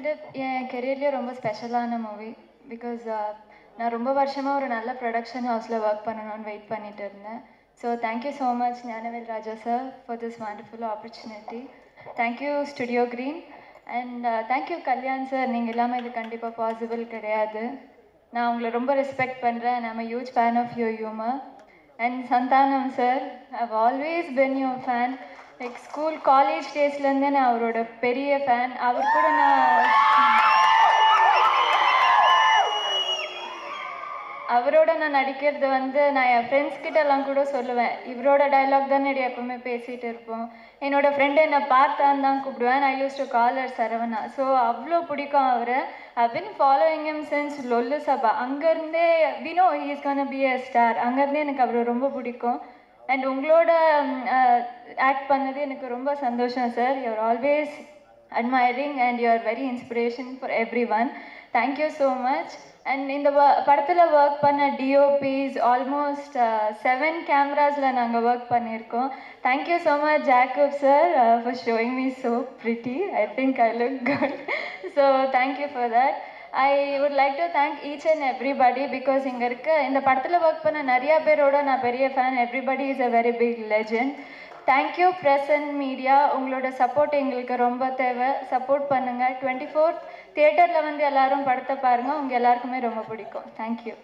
வந்து என் கெரியர்லேயே ரொம்ப ஸ்பெஷலான மூவி பிகாஸ் நான் ரொம்ப வருஷமாக ஒரு நல்ல ப்ரொடக்ஷன் ஹவுஸில் ஒர்க் பண்ணணும்னு வெயிட் பண்ணிட்டு இருந்தேன். So thank you so much Gnanavel Raja sir for this wonderful opportunity thank you studio green and thank you Kalyan sir நீங்கள் இல்லாமல் இது கண்டிப்பாக பாசிபிள் கிடையாது. நான் உங்களை ரொம்ப ரெஸ்பெக்ட் பண்ணுறேன் நம்ம huge fan of you humour and Santhanam sir I've always been your fan like school college டேஸ்லேருந்தே நான் அவரோட பெரிய ஃபேன் அவர் கூட நான் அவரோட நான் நடிக்கிறது வந்து நான் என் ஃப்ரெண்ட்ஸ் கிட்ட எல்லாம் கூட சொல்லுவேன். இவரோட டைலாக் தானே எப்பவுமே பேசிகிட்டு இருப்போம். என்னோட ஃப்ரெண்டு என்னை பார்த்தான்னு தான் கூப்பிடுவேன். I use to call her Saravana. So அவ்வளோ பிடிக்கும் அவரை. I been following him since Lollu Sabha. அங்கேருந்தே we know is gonna be a star அங்கேருந்தே எனக்கு அவரை ரொம்ப பிடிக்கும். அண்ட் உங்களோட ஆக்ட் பண்ணது எனக்கு ரொம்ப சந்தோஷம் sir you are always admiring and you very inspiration for for one thank you so much and இந்த படத்தில் ஒர்க் பண்ண டிஓபிஸ் ஆல்மோஸ்ட் செவன் கேமராஸில் நாங்கள் ஒர்க் பண்ணியிருக்கோம். Thank you so much Jacob sir for showing me so pretty I think I look good so thank you for that I would like to thank each and everybody because இங்கே இருக்க இந்த படத்தில் work பண்ண நிறையா பேரோட நான் பெரிய fan everybody is a very big legend thank you press and media உங்களோட சப்போர்ட் எங்களுக்கு ரொம்ப தேவை. சப்போர்ட் பண்ணுங்கள் டுவெண்ட்டி ஃபோர்த் தியேட்டரில் வந்து எல்லாரும் படத்தை பாருங்கள் உங்கள் எல்லாருக்குமே ரொம்ப பிடிக்கும். தேங்க்யூ